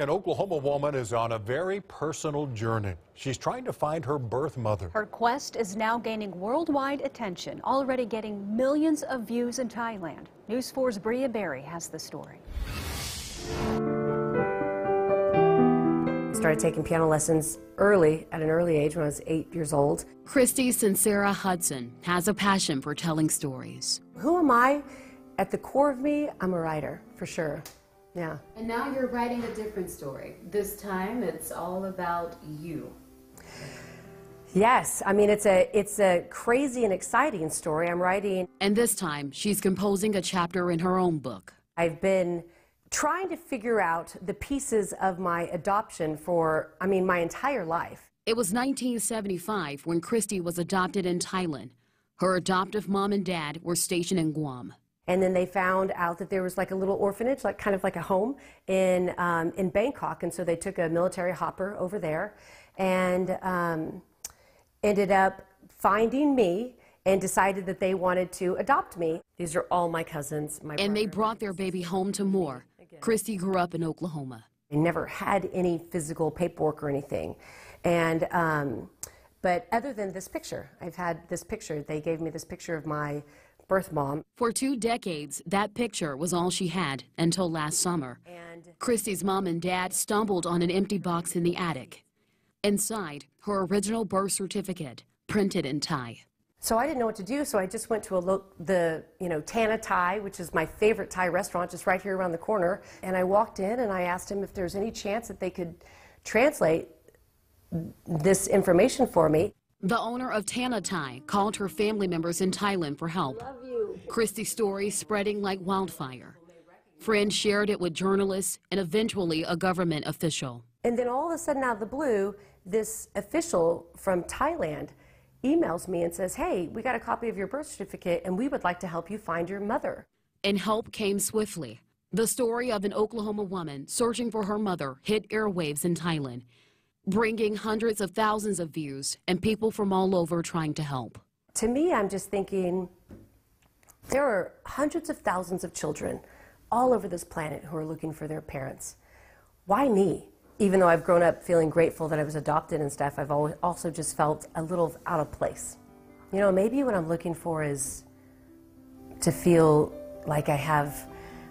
An Oklahoma woman is on a very personal journey. She's trying to find her birth mother. Her quest is now gaining worldwide attention, already getting millions of views in Thailand. News 4's Brya Berry has the story. I started taking piano lessons early, at an early age, when I was eight years old. Christy Sincera Hudson has a passion for telling stories. Who am I? At the core of me, I'm a writer, for sure. Yeah. And now you're writing a different story. This time it's all about you. Yes, I mean it's a it's a crazy and exciting story. I'm writing. And this time she's composing a chapter in her own book. I've been trying to figure out the pieces of my adoption for I mean my entire life. It was 1975 when Christy was adopted in Thailand. Her adoptive mom and dad were stationed in Guam. And then they found out that there was like a little orphanage, like kind of like a home in, um, in Bangkok. And so they took a military hopper over there and um, ended up finding me and decided that they wanted to adopt me. These are all my cousins. My and they brought their baby home to Moore. Christy grew up in Oklahoma. I never had any physical paperwork or anything. And, um, but other than this picture, I've had this picture. They gave me this picture of my birth mom. For two decades, that picture was all she had until last summer. And Christy's mom and dad stumbled on an empty box in the attic. Inside, her original birth certificate, printed in Thai. So I didn't know what to do, so I just went to a look, the, you know, Tana Thai, which is my favorite Thai restaurant, just right here around the corner. And I walked in and I asked him if there's any chance that they could translate this information for me. The owner of Tana Thai called her family members in Thailand for help. Christy's story spreading like wildfire. Friends shared it with journalists and eventually a government official. And then all of a sudden, out of the blue, this official from Thailand emails me and says, Hey, we got a copy of your birth certificate and we would like to help you find your mother. And help came swiftly. The story of an Oklahoma woman searching for her mother hit airwaves in Thailand bringing hundreds of thousands of views and people from all over trying to help. To me, I'm just thinking there are hundreds of thousands of children all over this planet who are looking for their parents. Why me? Even though I've grown up feeling grateful that I was adopted and stuff, I've always also just felt a little out of place. You know, maybe what I'm looking for is to feel like I have,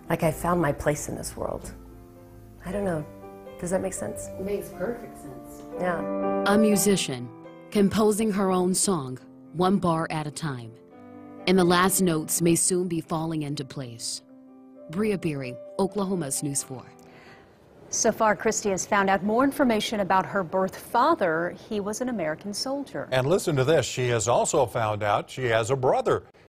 like I found my place in this world. I don't know. Does that make sense? It makes perfect sense. Yeah. A musician, composing her own song, one bar at a time. And the last notes may soon be falling into place. Brya Berry, Oklahoma's News 4. So far, Christy has found out more information about her birth father. He was an American soldier. And listen to this. She has also found out she has a brother.